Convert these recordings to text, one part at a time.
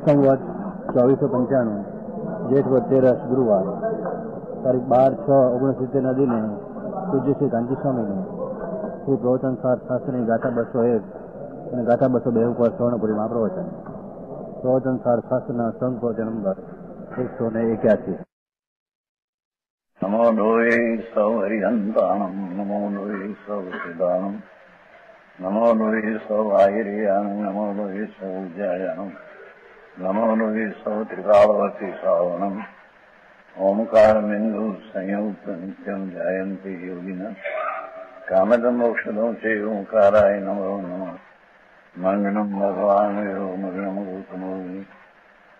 અઢી સંવત ચોવીસો પંચાણું જેઠ વધ તેરસ ગુરુવાર તારીખ બાર છ ઓગણસિત્તેરના દિને પૂજ્ય શ્રી કાંતિ સ્વામીનું શ્રી પ્રવચન શાસ્ત્રની ગાથા બસો એક અને ગાથા બસો બે ઉપર સ્વર્ણપુરીમાં પ્રવચન પ્રવચન સાર શાસ્ત્રના સંઘ પ્રવચન નંબર એકસો ને એક્યાસી નમો લોહે સૌ હરિહંતાણમ નમો લોહે સૌ સિદાનમ નમો લોહે સૌ આયર્યાણમ નમો લોહે સૌ જયાણમ नमो नुसौ त्रिकावती श्रावणम ओमकार बिंदु संयुक्त नित्यम जायंती योगिन। कामदम औषधों से ओंकाराय नमो नम। मंगलम भगवान मंगलम गौतमो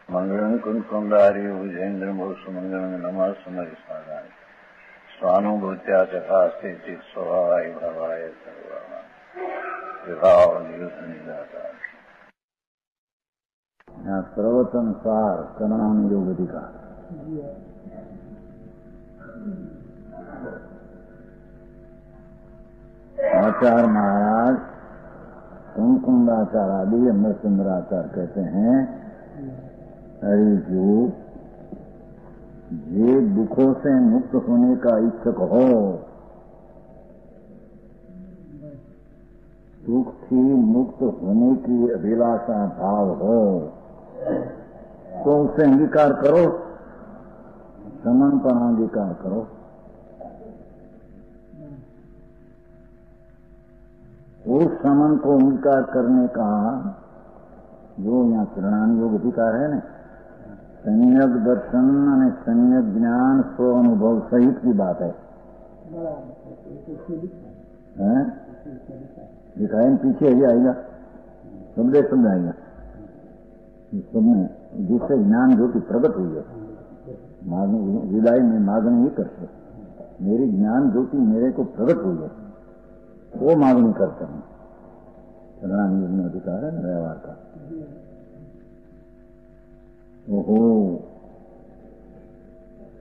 मंगलम कुंकुंडारी भुजेन्द्र सुमंगलम नम सुमरि स्वादाय स्वानुभूत्या चकास्ते चित स्वभावाय, भवाय सर्वा विभाव निरुद्ध निदाता यहाँ सार करुणान योग अधिकार आचार महाराज कुमकुंडाचार आदि अमरचंद्राचार कहते हैं। अरे जो ये दुखों से मुक्त होने का इच्छुक हो। दुख से मुक्त होने की अभिलाषा भाव हो। तो उसे अंगीकार करो समन पर अंगीकार करो उस समन को अंगीकार करने का जो यहाँ प्रणाम योग अधिकार है ना संयक दर्शन અને સંયક જ્ઞાન સ્વ અનુભવ સહિત की बात है हैं? लिखा है पीछे ही आएगा शब्द शब्द आएगा सब में जिससे ज्ञान ज्योति प्रकट हुई है मागणी विदाई में मागणी ही करते मेरी ज्ञान ज्योति मेरे को प्रकट हुई है वो मागणी करते हैं प्रणाम युग में अधिकार है ना व्यवहार का ઓહો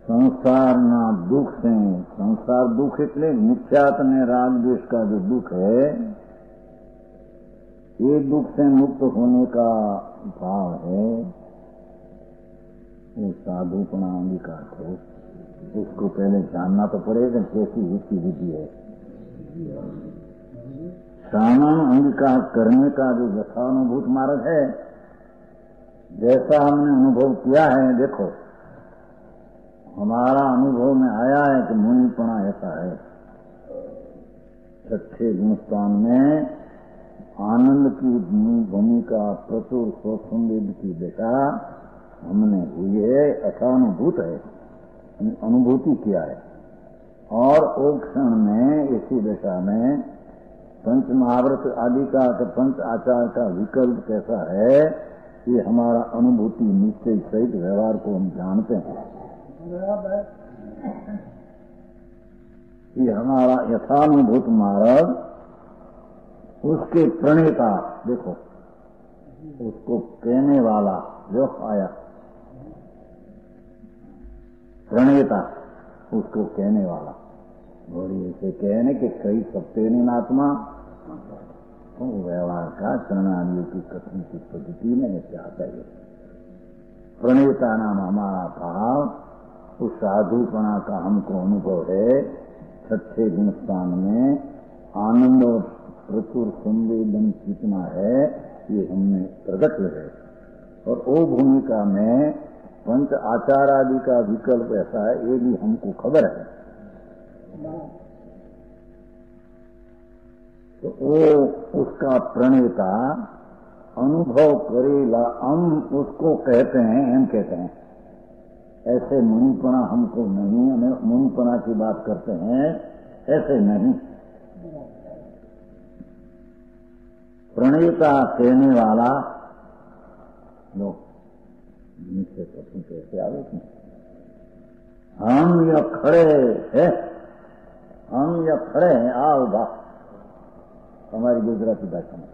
સંસારના દુઃખ છે સંસાર દુઃખ એટલે મિથ્યાત અને राग द्वेष का जो दुख है ये दुख से मुक्त होने का भाव है। वो साधुपना अंगीकार करो उसको पहले जानना तो पड़ेगा कैसी उसकी विधि है। सामान अंगीकार करने का जो यथानुभूत मार्ग है, जैसा हमने अनुभव किया है, देखो, हमारा अनुभव में आया है कि मुनिपणा ऐसा है। छठे गुणस्थान में आनंद की भूमिका प्रचुर स्वसंवेद की देखा, हमने हुई है असानुभूत है अनुभूति किया है। और क्षण में, इसी दशा में पंच महाव्रत आदि का पंच आचार का विकल्प कैसा है, ये हमारा अनुभूति निश्चय सहित व्यवहार को हम जानते हैं। ये हमारा यथानुभूत मार्ग उसके प्रणेता देखो, उसको कहने वाला जो आया प्रणेता उसको कहने वाला। और इसे कहने के कई सप्ते आत्मा तो व्यवहार का प्रणालियों की कथन की पद्धति में आता है? प्रणेता नाम हमारा भाव उस साधुपना का हमको अनुभव है, छठे गुणस्थान में आनंद और प्रचुर संवेदन कितना है, ये हमने प्रकट है। और वो भूमिका में पंच आचार आदि का विकल्प ऐसा है, ये भी हमको खबर है। तो वो उसका प्रणेता अनुभव करेला, हम उसको कहते हैं, हम कहते हैं, ऐसे मुनिपना हमको नहीं, हमें मुनिपना की बात करते हैं, ऐसे नहीं। प्रणेता कहने वाला लोग नीचे कथन कैसे आवे हम या खड़े है। हम या खड़े हैं। आ उभा हमारी गुजराती भाषा में।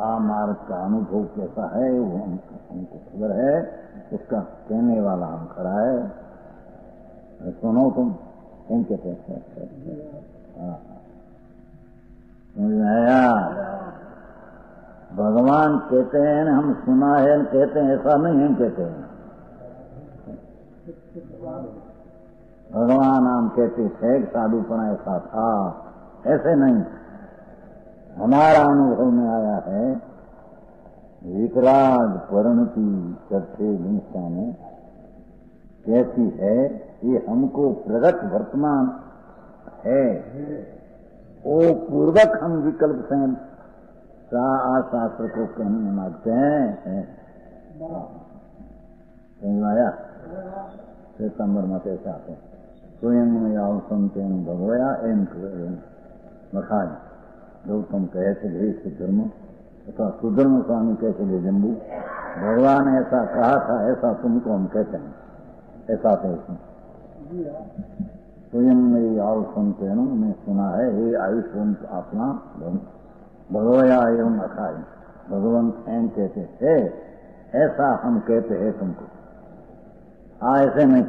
आ मार्ग का अनुभव कैसा है वो हम, हमको खबर है। उसका कहने वाला हम खड़ा है। सुनो तुम। कौन कहते हैं हाँ। भगवान कहते हैं, हम सुना है कहते हैं, ऐसा नहीं है कहते हैं। भगवान हम कहते थे साधुपना ऐसा था। ऐसे नहीं। हमारा अनुभव में आया है वितराग परिणति करते हिंसा में कैसी है ये हमको प्रगट वर्तमान है। वो पूर्वक हम विकल्प से शास्त्र को कहने मांगते हैं आया? सितंबर मत ऐसा आते स्वयं आओ सुनते भगवया एम मखान गौतम थे ग्रीस धर्म, तथा सुधर्म स्वामी कहते थे जम्बू। भगवान ऐसा कहा था, ऐसा तुमको हम कहते हैं। ऐसा उसमें स्वयं मेरी आओ सुनते हैं मैं सुना है हे आयुष अपना भगवया एवं अखाई भगवंत एम कहते, है, ऐसा हम कहते हैं तुमको। हाँ ऐसे नहीं।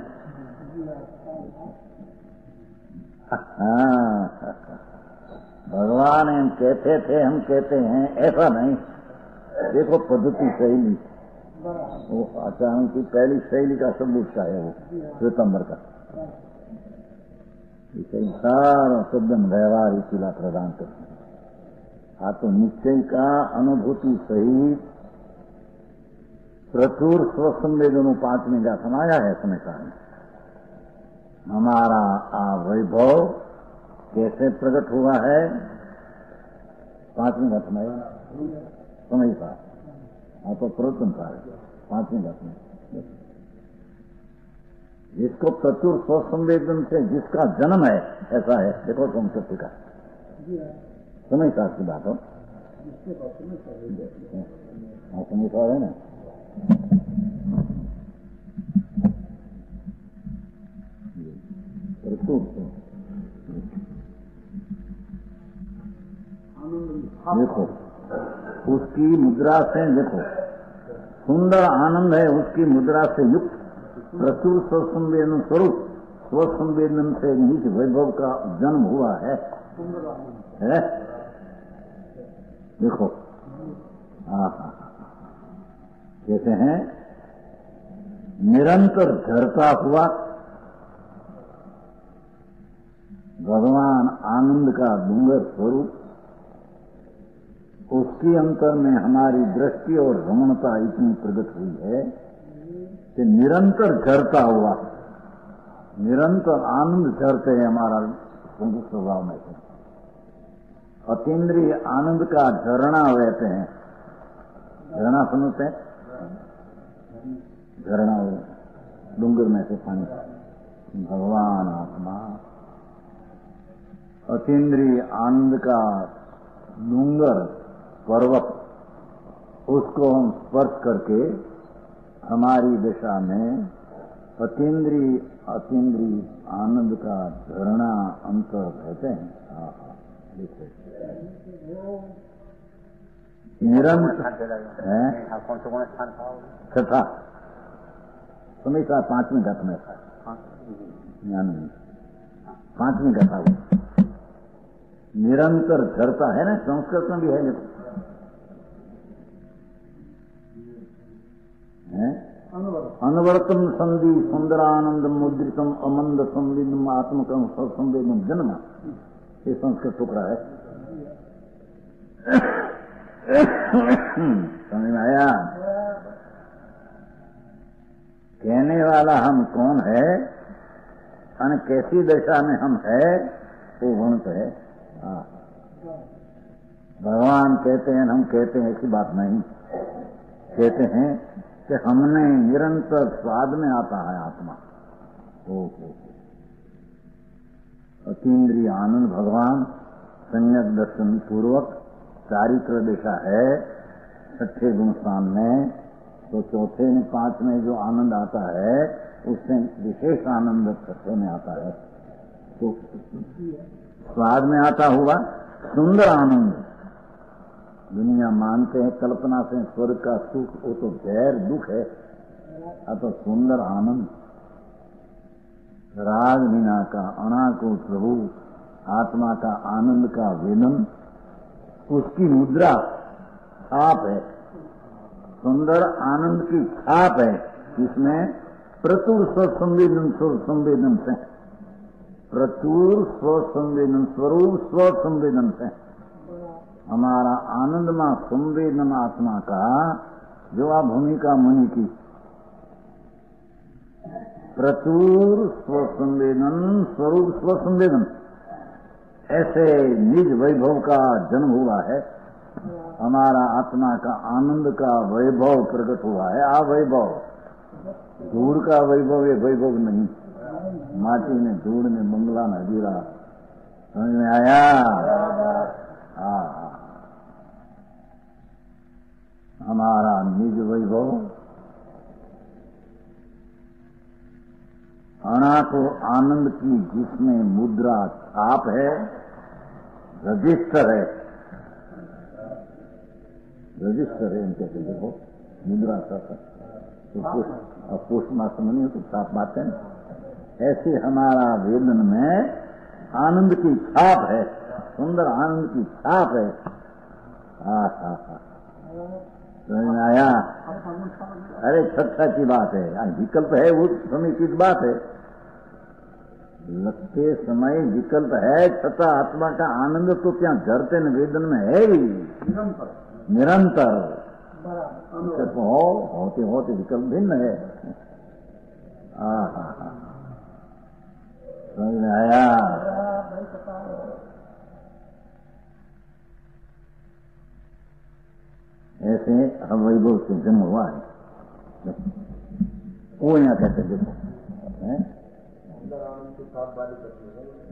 हाँ भगवान एम कहते थे, हम कहते हैं, ऐसा नहीं। देखो, पद्धति शैली। वो आचार्य की पहली शैली का सबूत है वो? श्वेतंबर का। सारा शब्द व्यवहार इसीला प्रदान करते हैं। हाँ तो निश्चय का अनुभूति सहित प्रचुर स्वसंवेदन पाँचवें का समाया है समय का हमारा आ वैभव कैसे प्रकट हुआ है? पाँचवें का समय समय का। हाँ तो प्रवचन का पाँचवें का समय जिसको प्रचुर स्वसंवेदन से जिसका जन्म है ऐसा है। देखो तुम सत्य का। समय साथ की बात हो। हाँ। समय साथ है ना। देखो उसकी मुद्रा से देखो सुंदर आनंद है उसकी मुद्रा से युक्त प्रचुर स्वसंवेदन स्वरूप स्वसंवेदन से नीच वैभव का जन्म हुआ है। है? देखो। हाँ कहते हैं, निरंतर झरता हुआ, भगवान आनंद का डूंगर स्वरूप, उसके अंतर में हमारी दृष्टि और भ्रमणता इतनी प्रकट हुई है कि निरंतर झरता हुआ निरंतर आनंद झरते हैं हमारा स्वभाव में से। अतीन्द्रिय आनंद का झरना रहते हैं। झरना समझते हैं? झरना डूंगर में से पानी। भगवान आत्मा। अतीन्द्रिय आनंद का डूंगर पर्वत, उसको हम स्पर्श करके हमारी दिशा में अतीन्द्रीय अतीन्द्रीय आनंद का झरना अंतर कहते हैं हाँ हाँ निरंतर है? छठा का पांचवीं घट में था? ज्ञान में पांचवीं घटा वो निरंतर झरता है ना? संस्कृत में भी है देखो अनवर्तम संधि सुंदरानंद मुद्रितम अमंद संवेदम आत्मकम संवेदम जन्म। ये संस्कृत टुकड़ा है। समझ में आया? कहने वाला हम कौन है? और कैसी दशा में हम है? वो गुणत है। हाँ। भगवान कहते हैं, हम कहते हैं, ऐसी बात नहीं। कहते हैं कि हमने निरंतर स्वाद में आता है आत्मा। ओ अतीन्द्रिय आनंद भगवान संयक दर्शन पूर्वक, चारित्र दिशा है, छठे गुण स्थान में तो चौथे में, पाँच में जो आनंद आता है, उससे विशेष आनंद छठे में आता है। तो स्वाद में आता हुआ सुंदर आनंद। दुनिया मानते हैं, कल्पना से स्वर्ग का सुख, वो तो गैर दुख है। तो सुंदर आनंद। राग मीना का अनाकुल प्रभु, आत्मा का आनंद का वेदन, उसकी मुद्रा छाप है। सुंदर आनंद की छाप है इसमें प्रचुर स्वसंवेदन संवेदन से प्रचुर स्वसंवेदन, स्वरूप स्वसंवेदन से हमारा आनंदमा संवेदन आत्मा का जो आप भूमिका मुनि की। प्रचुर स्वसंवेदन, स्वरूप स्वसंवेदन। ऐसे निज वैभव का जन्म हुआ है। हमारा आत्मा का आनंद का वैभव प्रकट हुआ है। आ वैभव। धूड़ का वैभव, ये वैभव नहीं। माटी ने धूड़ ने मंगला ने हजीरा समझ में आया? हाँ। हमारा निज वैभव। अनाथ आनंद की जिसमें मुद्रा छाप है, रजिस्टर है। रजिस्टर है इनके देखो, मुद्रा छाप तो पोस्ट मास्टर नहीं हो तो छाप बातें ऐसे हमारा वेदन में आनंद की छाप है, सुंदर आनंद की छाप है। हा हा हा। समझ में आया अरे छठा की बात है विकल्प है वो समीचित बात है? लगते समय विकल्प है छठा आत्मा का आनंद तो क्या जरते निवेदन में है ही? निरंतर। निरंतर। विकल्प हो होते होते विकल्प भिन्न है। समझ में आया? ऐसे हम से जन्म हुआ है वो यहाँ कहते देखो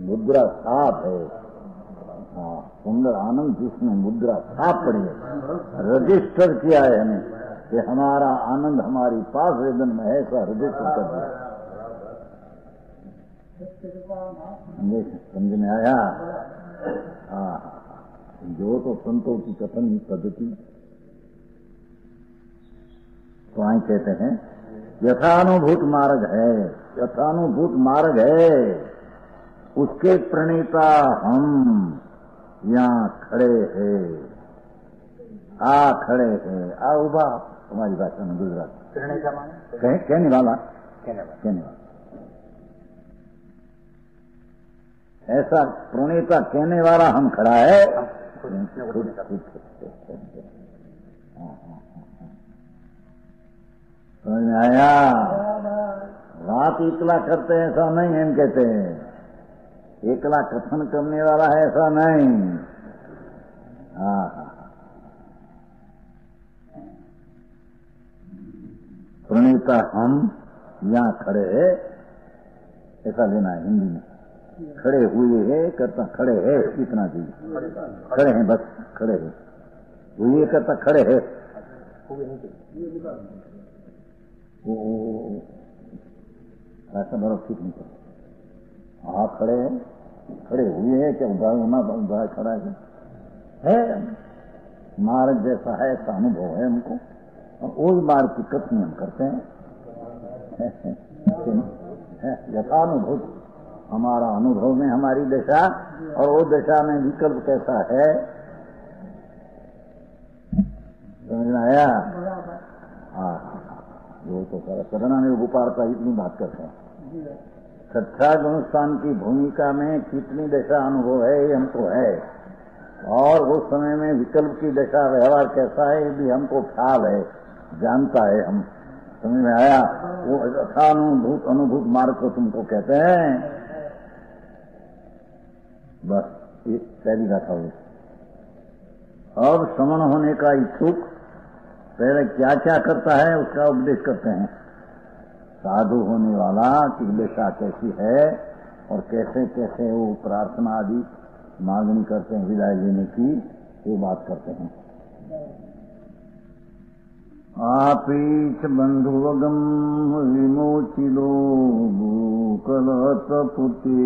मुद्रा साफ़ है हाँ सुंदर आनंद जिसमें मुद्रा साफ़ पड़ी है रजिस्टर किया है हमें कि हमारा आनंद हमारी पास वेदन में है ऐसा रजिस्टर कर दिया समझ में आया? हाँ जो तो संतों की कथन पद्धति तो आई कहते हैं यथानुभूत मार्ग है यथानुभूत मार्ग है। उसके प्रणीता हम यहाँ खड़े हैं। आ खड़े हैं। आ उबा हमारी भाषा में गुजरात कह, कहने वाला। कहने वाला। ऐसा प्रणीता कहने वाला हम खड़ा है। समझ आया? बात इकला करते हैं, ऐसा नहीं हम कहते हैं। एकला कथन करने वाला है, ऐसा नहीं। हाँ प्रणीता, हम यहाँ खड़े है। ऐसा लेना है, हिंदी में। खड़े हुए है, करता खड़े है, इतना जी। खड़े हैं, बस, खड़े है। हुए करता खड़े है। वो ऐसा बड़ा ठीक नहीं करता हाँ खड़े हैं। खड़े हुए हैं क्या? उभा होना उभा खड़ा है। है? मार्ग जैसा है, ऐसा अनुभव है हमको। और वो मार्ग की कथनी हम करते हैं। यथानुभूत। हमारा अनुभव में हमारी दशा और वो दशा में विकल्प कैसा है? समझ में आया? हाँ। वो तो में गोपाल का इतनी बात करते हैं। छठा गुणस्थान की भूमिका में कितनी दशा अनुभव है, ये हमको है। और उस समय में विकल्प की दशा, व्यवहार कैसा है, ये भी हमको ख्याल है, जानता है हम। समझ में आया? वो अनुभूत अनुभूत मार्ग को तुमको कहते हैं। बस, ये पहली गाथा हुई अब समन होने का इच्छुक पहले क्या क्या करता है उसका उपदेश करते हैं। साधु होने वाला की कैसी है और कैसे कैसे वो प्रार्थना आदि मांगनी करते हैं, विदाई लेने की वो बात करते हैं। आपीच बंधुवगम विमोचिलो कलतपुति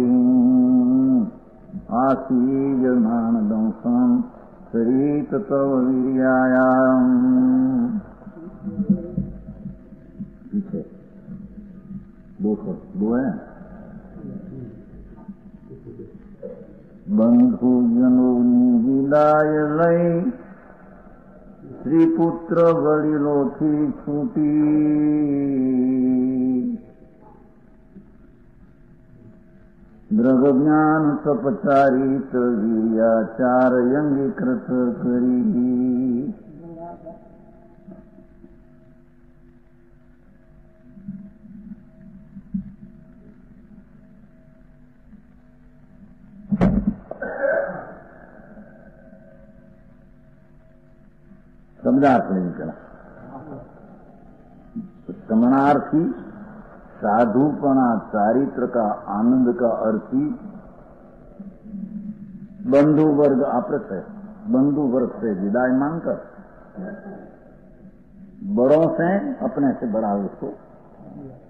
आसीजनान दंसम शरीतत्ववीर्यायाम् पीछे। दो सौ दो बंधु जनो निदाय लय। श्रीपुत्र वडिलोथी छूटी। मृगज्ञानसपचारित ज्ञान करिः समझार्थ नहीं निकला। तो समणार्थी साधुपणा, चारित्र का आनंद का अर्थी बंधु वर्ग आपस है। बंधु वर्ग से विदाई मांगकर बड़ों से अपने से बड़ा उसको।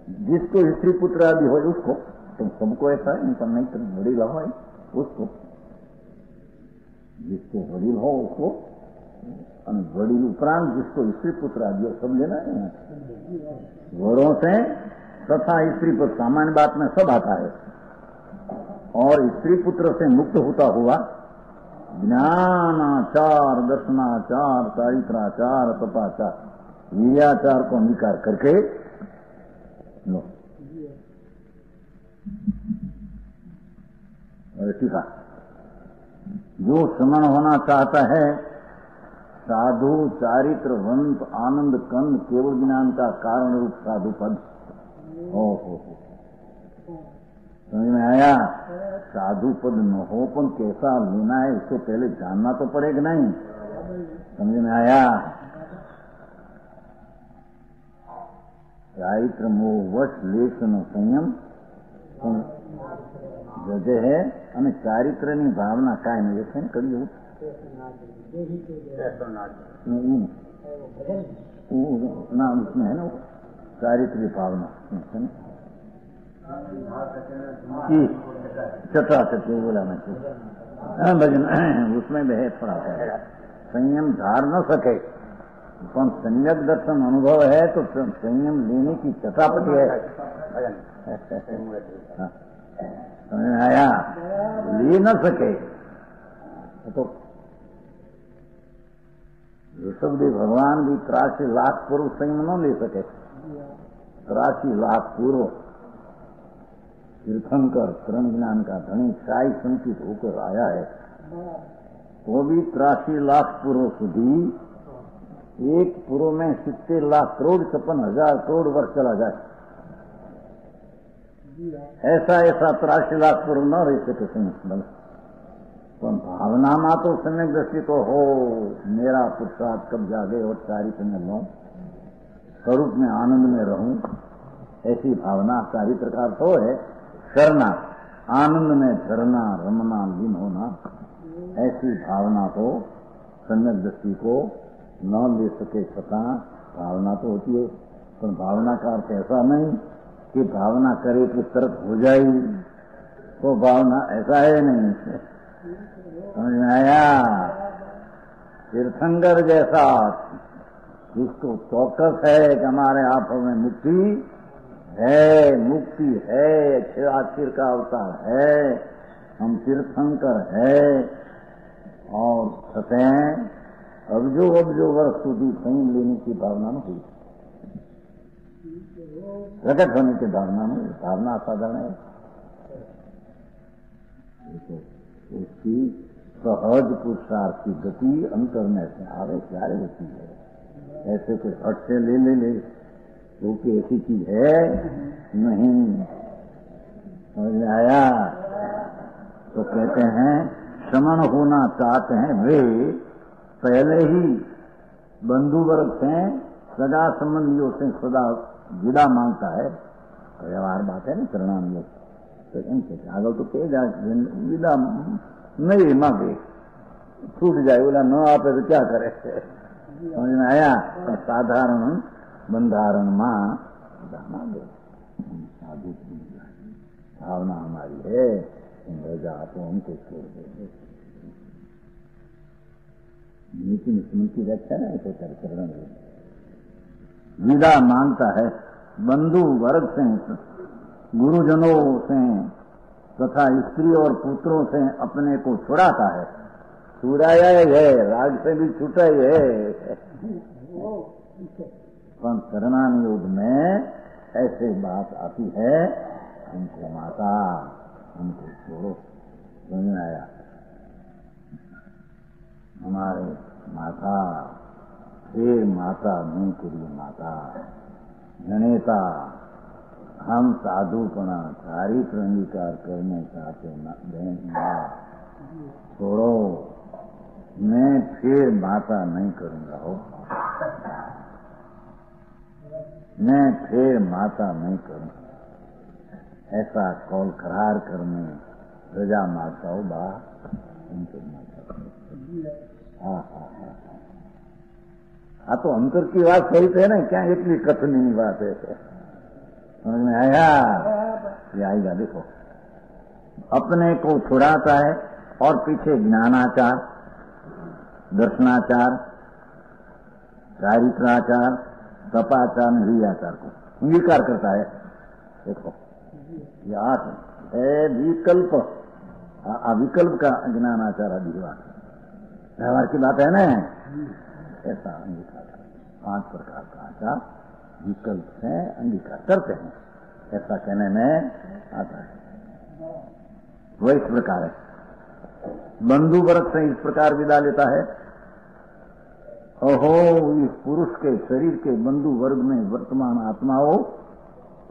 जिसको स्त्री पुत्र आदि हो, उसको। तुम सबको ऐसा है, इनका नहीं, तुम बड़ी लाओ है, उसको। जिसको वड़ील हो उसको। वड़ील उपरांत जिसको स्त्री पुत्र आदि हो, सब लेना है। वड़ों से तथा स्त्री पुत्र सामान्य बात में सब आता है। और स्त्री पुत्र से मुक्त होता हुआ ज्ञानाचार, दर्शनाचार, चारित्राचार, तपाचार वीराचार को अंगीकार करके लो। ठीक है जो श्रमण होना चाहता है, साधु, चारित्र, वंत, आनंद, कंद, केवल ज्ञान का कारण रूप साधु पद। हो हो हो समझ में आया साधु पद न हो पर कैसा लेना है इसको पहले जानना तो पड़ेगा नहीं समझ में आया ચારિત્ર મોહ વશ લેશ નો સંયમ જજે હે અને ચારિત્રની ભાવના કાયમ એ છે ને કર્યું नाम उसमें है ना चारित्र्य भावना। चटा चटे बोला मैं भजन उसमें भी है थोड़ा सा। संयम धार न सके। पर संयक दर्शन अनुभव है तो संयम लेने की चटापटी है। समझ में आया? ले न सके। तो ऋषभदेव भगवान भी त्रासी लाख पूर्व संयम न ले सके। त्रासी लाख पूर्व तीर्थंकर शरण ज्ञान का धनी शाही संकित होकर आया है तो भी त्रासी लाख पूर्व सुधी एक पूर्व में सित्तेर लाख करोड़ छप्पन हजार करोड़ वर्ष चला जाए ऐसा ऐसा त्रासी लाख पूर्व न रह सके संयम પણ ભાવનામાં તો સમ્યક દ્રષ્ટિ તો हो मेरा पुरुषार्थ कब जागे और चारित्र में लू स्वरूप में आनंद में रहूँ, ऐसी भावना चारित्र का अर्थ है, करना, आनंद में झरना रमना, लीन होना, ऐसी भावना को सम्यक दृष्टि को न ले सके छता भावना तो होती है। पर तो भावना का अर्थ ऐसा नहीं कि भावना करे कि तरफ़ हो जाए। तो भावना ऐसा है नहीं। समझ में आया? तीर्थंकर जैसा। जिसको चौकस है कि हमारे आँखों में मुक्ति है मुक्ति है आखिर का अवतार है, हम तीर्थंकर है और सतह अब जो अब जो वर्ष સુધી संयम लेने की भावना न हुई। प्रकट होने की भावना में भावना असाधारण है। उसकी सहज पुरुषार्थ की गति अंतर में से आवे, प्यारे होती है। ऐसे कोई हट से ले ले ले। क्योंकि ऐसी चीज़ है? नहीं। समझ आया? तो कहते हैं श्रमण होना चाहते हैं वे, पहले ही बंधु वर्ग से, सदा संबंधियों से सदा विदा माँगता है। व्यवहार बात है ना प्रणाम लोग तो इनसे आगे तो कह विदा नहीं मांगे। छूट जाए, बोला, न आपे तो क्या करे? समझ में आया तो साधारण बंधारण माँ साधु भावना हमारी है रजा तो हमको छोड़ देंगे में स्मृति रक्षा ना ऐसे कर करण विदा माँगता है, बंधु वर्ग से, गुरुजनों से, तथा स्त्री और पुत्रों से अपने को छुड़ाता है। छुड़ाया है, राग से भी छूटा ही। पर शरणान योग में ऐसे बात आती है उनको माता उनको छोड़ो। समझ आया? हमारे माता हे माता नहीं करिए माता। गणेता हम साधुपना, चारित्र अंगीकार करने चाहते छोड़ो। मैं फिर माता नहीं करूँगा, हो। मैं फिर माता नहीं करूँगा। ऐसा कौल करार करने रजा माता हो, बा। माता हाँ, हाँ। हाँ हाँ हाँ तो अंतर की बात सही तो है ना, क्या इतनी कथनी बात है? समझ में आया? ये आएगा, देखो। अपने को छुड़ाता है और पीछे ज्ञानाचार। दर्शनाचार चारित्राचार तपाचार हृदयाचार को अंगीकार करता है। देखो, ये आठ है विकल्प। अविकल्प का ज्ञानाचार आदि बात व्यवहार की बात है ना? ऐसा अंगीकार। पाँच प्रकार का आचार विकल्प से अंगीकार करते हैं। ऐसा कहने में आता है। वो इस प्रकार है। बंधु वर्ग से इस प्रकार विदा लेता है। ओहो इस पुरुष के शरीर के बंधु वर्ग में वर्तमान आत्माओं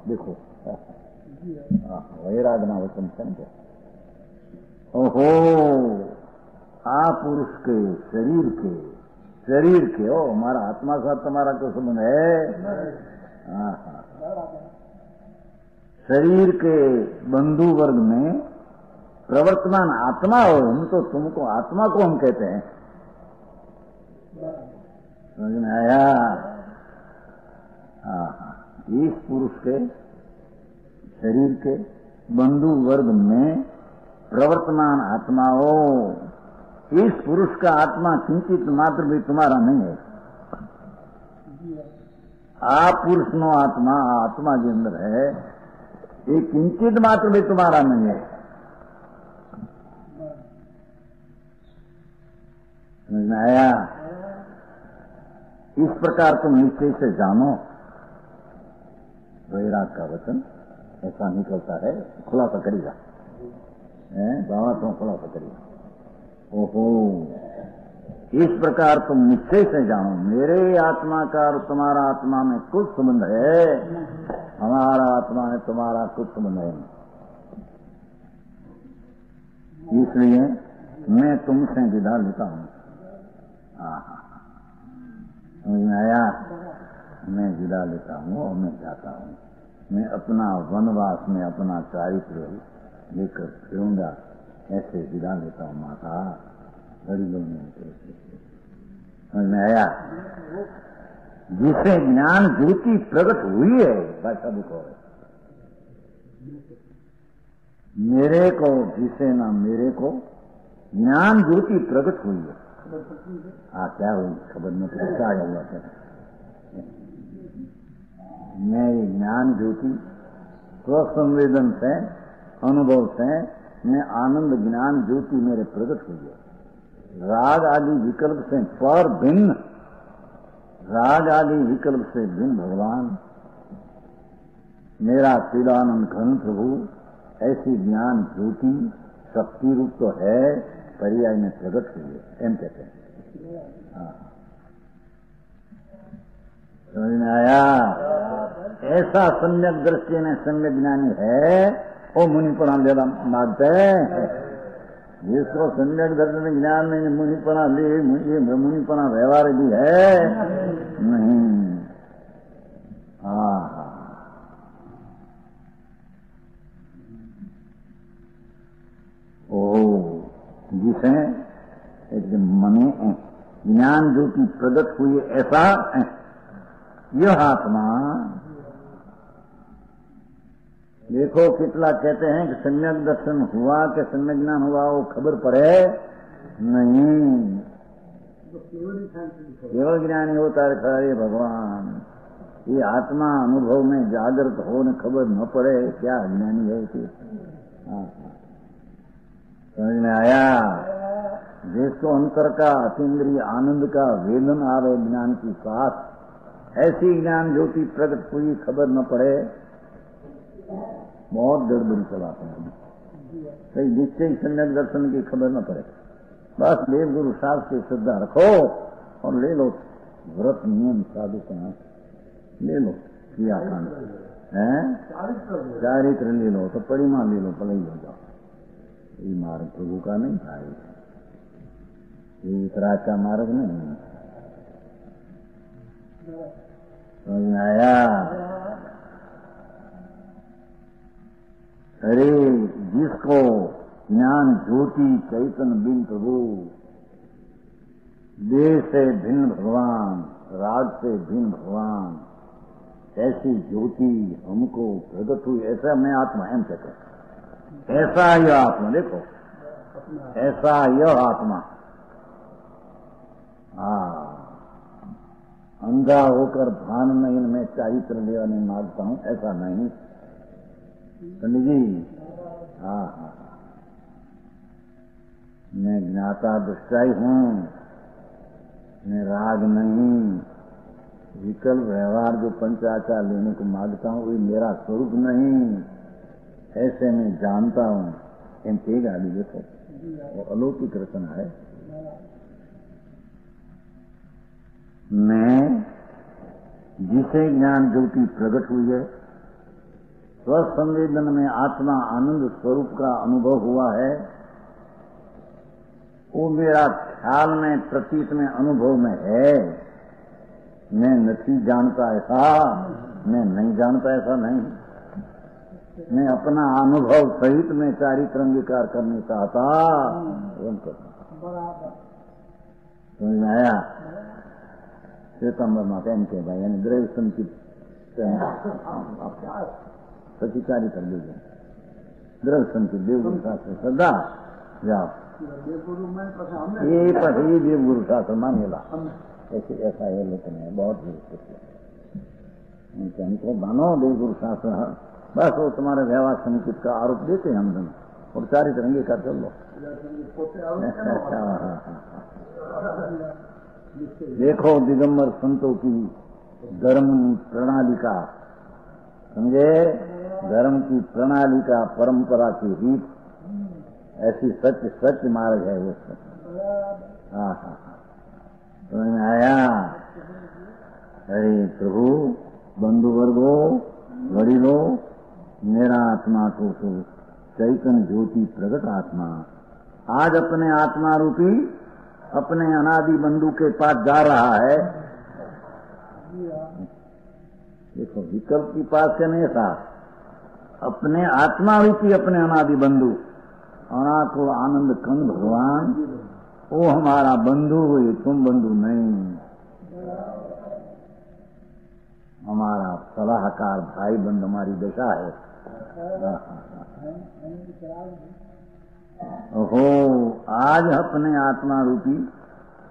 देखो। वैरागना वचन समझो। ओहो आ पुरुष के शरीर के शरीर के ओ हमारा आत्मा साथ तुम्हारा तो संबंध है? हाँ, हाँ। शरीर के बंधु वर्ग में प्रवर्तमान आत्मा हो, हम तो तुमको आत्मा को हम कहते हैं। समझ में आया? इस पुरुष के, शरीर के बंधु वर्ग में प्रवर्तमान आत्मा हो। इस पुरुष का आत्मा किंचित मात्र भी तुम्हारा नहीं है। आ पुरुष नो आत्मा आत्मा के अंदर है। ये किंचित मात्र भी तुम्हारा नहीं है। में आया इस प्रकार तुम निश्चय से जानो। वैराग का वचन ऐसा निकलता है खुलासा करेगा बाबा तुम खुलासा करेगा ओहो। इस प्रकार तुम निश्चय से जानो। मेरे आत्मा का और तुम्हारा आत्मा में कुछ संबंध है। हमारा आत्मा है तुम्हारा कुछ संबंध है। इसलिए मैं तुमसे विदा लेता हाँ। समझ में आया? मैं विदा लेता हूँ और मैं जाता हूँ। मैं अपना वनवास, में अपना चारित्र लेकर फिरूँगा। ऐसे विदा लेता हूँ, माता। लोग समझ में आया? जिसे ज्ञान ज्योति प्रकट हुई है भाषा देखो मेरे को, जिसे ना मेरे को, ज्ञान ज्योति प्रकट हुई है। हाँ क्या हुई? खबर में क्या आया हुआ? था मैं ये ज्ञान ज्योति स्वसंवेदन से, अनुभव से, मैं आनंद ज्ञान ज्योति मेरे प्रकट है राग आदि विकल्प से पर भिन्न, राग आदि विकल्प से भिन्न भगवान। मेरा चिदानंद घन प्रभु, ऐसी ज्ञान ज्योति शक्ति रूप तो है है एम कहते हैं। हाँ। समझ में आया? ऐसा सम्यक दृष्टि में सम्यक ज्ञानी है वो मुनि मुनिपणा लेना मानते हैं। जिसको सम्यक दर्शन ज्ञान में मुनिपणा ले ये मुनिपणा व्यवहार भी है, नहीं। हाँ ओ। जिसे एकदम मने ज्ञान जो कि प्रकट हुई ऐसा यह आत्मा देखो कितला कहते हैं कि सम्यक दर्शन हुआ कि सम्यक ज्ञान हुआ वो खबर पड़े नहीं। केवल ज्ञानी होता है खरे भगवान। ये आत्मा अनुभव में जागृत हो न खबर न पड़े क्या ज्ञानी है कि हाँ, हाँ। समझ में आया? जिसको अंतर का अतीन्द्रिय आनंद का वेदन आवे ज्ञान की साथ ऐसी ज्ञान ज्योति प्रकट हुई खबर न पड़े। बहुत गड़बड़ी चलाते हैं कई निश्चय सम्यक दर्शन की खबर न पड़े। बस देव गुरु साहब से श्रद्धा रखो और ले लो। व्रत नियम साधु ले लो क्रियाकांड। है? चारित्र ले लो। तो परिमा ले लो पलई हो जाओ। ये मार्ग प्रभु का नहीं भाई ये। इतराज का मार्ग नहीं समझ में आया? अरे, जिसको ज्ञान ज्योति चैतन बिन प्रभु देह से भिन्न भगवान राज से भिन्न भगवान, ऐसी ज्योति हमको प्रगट हुई, ऐसा मैं आत्मा एम कहते ऐसा यह आत्मा, देखो। ऐसा यह आत्मा। हाँ। अंधा होकर भान मैं चारित्र लेवा नहीं माँगता हूँ, ऐसा नहीं। पंडित जी हाँ हाँ। मैं ज्ञाता दृष्टाई हूँ, मैं राग नहीं। विकल्प व्यवहार जो पंचाचार लेने को माँगता हूँ वो मेरा स्वरूप नहीं। ऐसे मैं जानता हूँ ठीक आदि देखो वो अलौकिक रचना है। मैं, जिसे ज्ञान ज्योति प्रकट हुई है, स्वसंवेदन में आत्मा आनंद स्वरूप का अनुभव हुआ है, वो मेरा ख्याल में, प्रतीत में, अनुभव में है। मैं नहीं जानता ऐसा, मैं नहीं जानता ऐसा नहीं। मैं अपना अनुभव सहित मैं चारित्र अंगीकार करने चाहता। समझ आया? श्वेतम्बर माता इनके भाई यानी द्रव्य संचित सची चारित्र देवी द्रव्य संचित देवगुरु शास्त्र श्रद्धा। जाओ ये पठ ये देवगुरु शास्त्र मानेगा ऐसे ऐसा है लेकिन बहुत ही हमको मानो देवगुरु शास्त्र। बस वो तुम्हारे व्यवहार संकित का आरोप देते हैं हम दोनों और चारित्र रंगे का चल लो देखो दिगंबर संतों की धर्म प्रणाली का समझे धर्म की प्रणाली का परंपरा की रीत ऐसी सच सच मार्ग है वो हाँ हाँ समझ में आया अरे प्रभु बंधु वर्गो वड़ीलो मेरा आत्मा तो तो चैतन्य ज्योति प्रगट आत्मा। आज अपने आत्मा रूपी, अपने अनादि बंधु के पास जा रहा है। देखो, विकल्प की पास से नहीं था। अपने आत्मा रूपी, अपने अनादि बंधु। अनाको आनंद कंद भगवान वो हमारा बंधु, ये तुम बंधु नहीं। हमारा सलाहकार भाई बंद हमारी दशा है। ओहो आज अपने आत्मा रूपी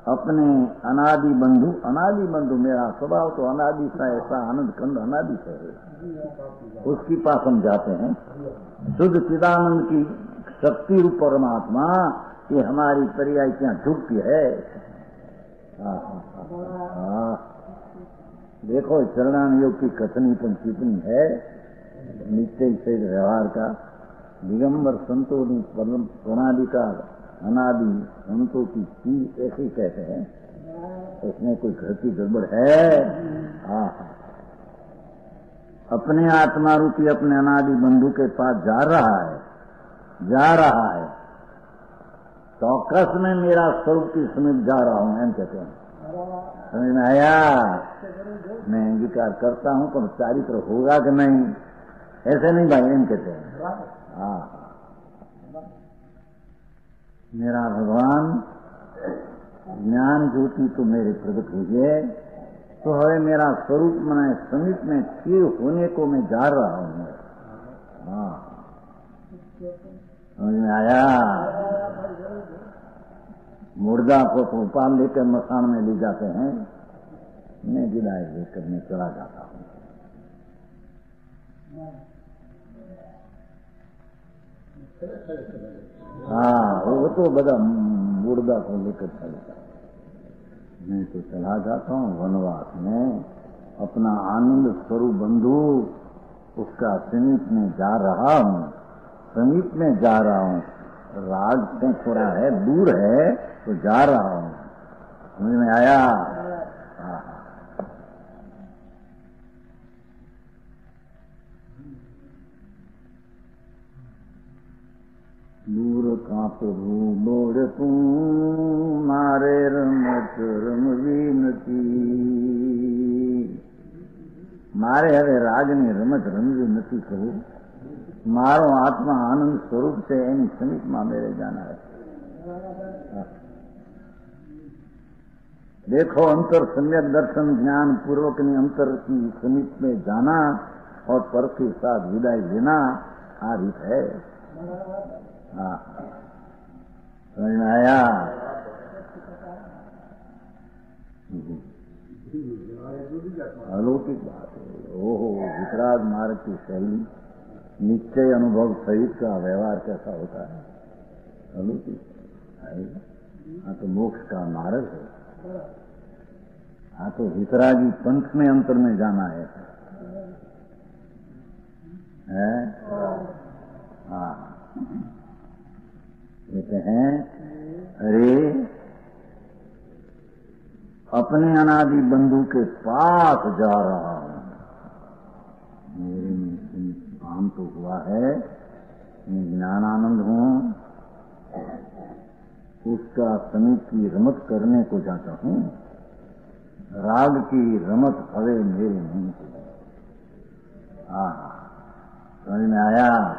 अपने अनादि बंधु अनादि बंधु मेरा स्वभाव तो अनादि सा ऐसा आनंद कंद अनादि से है। उसकी पास हम जाते हैं। शुद्ध चिदानंद की शक्ति रूप परमात्मा ये हमारी पर्याय क्या झुकती है? हाँ, हाँ, हाँ, देखो चरणान योग की कथनी तुम कितनी है। नित्य से व्यवहार का दिगंबर संतों प्रणाली का अनादि संतों की चीज़ ऐसे कहते हैं। उसमें कोई घर की गड़बड़ है? हाँ अपने आत्मा रूपी अपने अनादि बंधु के पास जा रहा है, जा रहा है। चौकस में मेरा स्वरूप की समीप जा रहा हूँ, एम कहते हैं। समझ में आया? मैं अंगीकार करता हूँ, पर चारित्र होगा कि नहीं? ऐसे नहीं भाई एम कहते हैं। हाँ। मेरा भगवान, ज्ञान ज्योति तो मेरे प्रगट हुई है तो है मेरा स्वरूप मनाए समीप में स्थिर होने को मैं जा रहा हूँ। हाँ। समझ में आया? मुर्दा को तो उपाल लेकर मसान में ले जाते हैं। मैं विदाई लेकर मैं चला जाता हूँ। હા वो तो બધા मुर्दा को लेकर चलता मैं तो चला जाता हूँ वनवास में अपना आनंद स्वरूप बंधु उसका समीप में जा रहा हूँ समीप में जा रहा हूँ राग से थोड़ा है दूर है तो जा रहा हूँ समझ में आया दूर का प्रभु बोड़ तू मारे रमत રમવી નથી મારે હવે રાગની રમત રમવી નથી કહું મારો આત્મા આનંદ સ્વરૂપ છે એની સમીપમાં મેરે જાના है देखो अंतर सम्यक दर्शन ज्ञान पूर्वक ने अंतर की समीप में जाना और पर के साथ विदाई लेना आ रीत है समझ में आया अलौकिक बात है। ओहो वितराग मार्ग की शैली, निश्चय अनुभव सहित का व्यवहार कैसा होता है? अलौकिक हाँ तो मोक्ष का मार्ग है। हाँ तो वितरागी पंथ में अंतर में जाना है। है? हाँ। कहते हैं, अरे, अपने अनादि बंधु के पास जा रहा हूँ। मेरे में काम तो हुआ है, मैं ज्ञान आनंद हूँ। उसका समीप की रमत करने को जाता हूँ। राग की रमत हवे मेरे नहीं हाँ समझ में आया?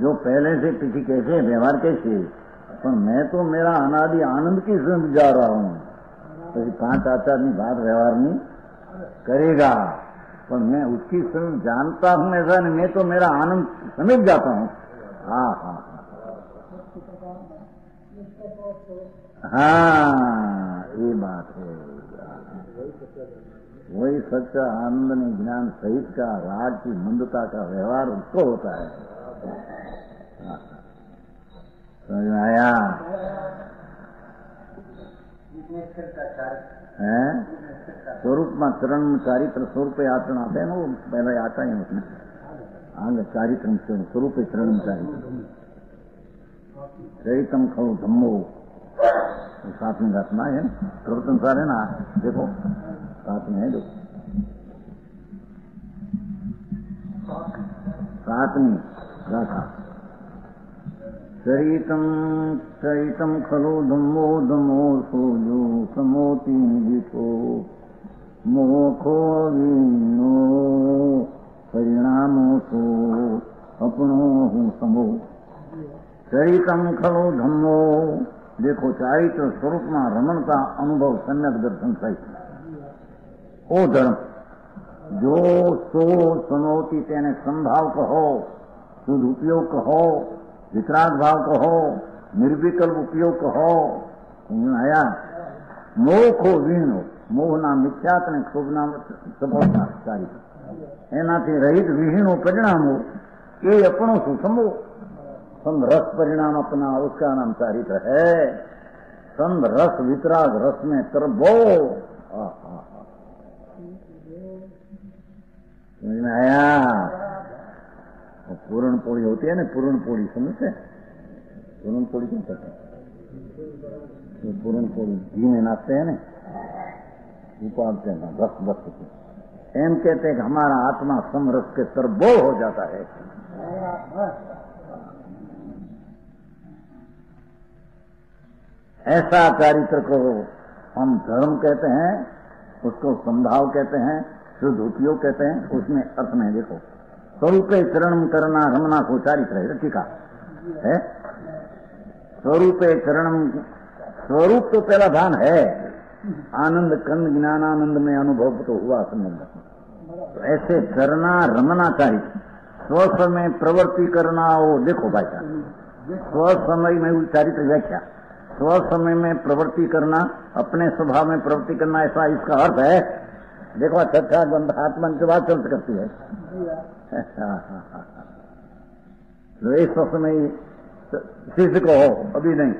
जो पहले से किसी कैसे व्यवहार कैसे, पर मैं तो मेरा अनादि आनंद की समझ जा रहा हूँ। तो पाँच आचार्य बात व्यवहार नहीं करेगा, पर मैं उसकी स्वयं जानता हूँ ऐसा नहीं, मैं तो मेरा आनंद समझ जाता हूँ। हाँ, हाँ हाँ हाँ। ये बात है। वही सच्चा आनंद ने ज्ञान सहित का राज की मंदता का व्यवहार उसको होता है। समझ में आया है? स्वरूप में चरण चारित्र स्वरूप आचरण आते हैं ना, वो पहले आता है उसमें। आगे चारित्र स्वरूप चरण चारित्र चरितम खो धम्मो। साथ में घटना है ना प्रवर्तन सार है ना, देखो, साथ में है देखो सातवीं गाथा चरितम चरितम खलो धम्मो धमो सोजो समोति निजितो मोखो वीनो परिणामो सो अपनो हूँ समो। चरितम खलो धम्मो देखो चारित्र स्वरूप में रमण का अनुभव सम्यक दर्शन सहित। ओ धर्म जो सो समोति तेने संभाव कहो शुद्ध उपयोग कहो वितराग भाव कहो निर्विकल्प उपयोग कहो समझ आया મોહ ખો વીણો મોહના મિથ્યાત અને ક્ષોભના સફળતા સારી એનાથી રહિત વિહીણો પરિણામો એ આપણો સુસમો संग रस परिणाम अपना उसका नाम चारित्र है संग रस वितराग रस में तरबो समझ में आया वो होती है ना, पूर्ण पोड़ी समझते पूर्ण पोड़ी क्यों कहते हैं? पूर्ण घी में नाचते हैं ना? उपाड़ते हैं रस बस एम कहते हैं कि हमारा आत्मा समरस के तरबो हो जाता है। ऐसा चारित्र को हम धर्म कहते हैं, उसको संभाव कहते हैं, शुद्ध उपयोग कहते हैं, उसमें अर्थ नहीं देखो। स्वरूप चरण करना रमना को चारित्र है, ठीक है? स्वरूप चरण, स्वरूप तो पहला धान है। आनंद, कंद ज्ञान आनंद में अनुभव तो हुआ संबंध। तो ऐसे करना, रमना चाहिए स्वसमय प्रवृत्ति करना, वो देखो भाई साहब। स्वसमय में चारित्र व्याख्या। स्व समय में प्रवृत्ति करना, अपने स्वभाव में प्रवृत्ति करना, ऐसा इसका अर्थ है देखो अच्छा बंद आत्मा की बात चलते करती है तो इस समय शिष्य को हो अभी नहीं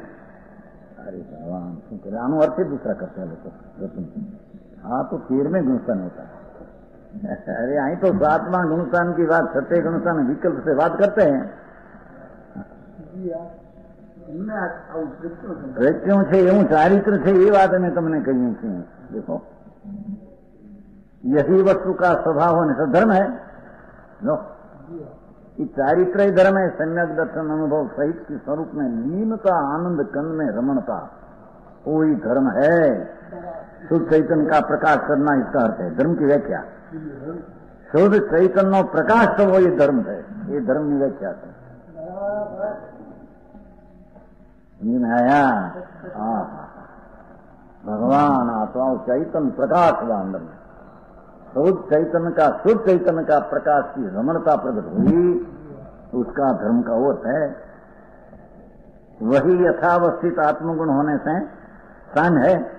अरे भगवान શું કરે આનો અર્થ જ દૂસરા કરતા લોકો हाँ तो पीर में गुणस्थान होता है अरे અહીં तो सातवां गुणस्थान की बात छठे गुणस्थान विकल्प से बात करते हैं વ્યક્તિઓ છે એવું ચારિત્ર છે એ વાત અમે તમને કહીએ છીએ देखो यही वस्तु का स्वभाव होने से धर्म है। लो ये चारित्र ही धर्म है, सम्यक दर्शन अनुभव सहित के स्वरूप में लीनता आनंद कंद में रमणता। वही धर्म है? शुद्ध चैतन्य का प्रकाश करना इसका अर्थ है, धर्म की व्याख्या। शुद्ध चैतन्य प्रकाश तो वही धर्म है, ये धर्म की व्याख्या है। आया हाँ भगवान आत्मा चैतन्य प्रकाश हुआ अंदर में। शुद्ध चैतन्य का, शुद्ध चैतन्य का प्रकाश की रमणता प्रकट हुई, उसका धर्म का अर्थ है। वही यथावस्थित आत्मगुण होने से सन है।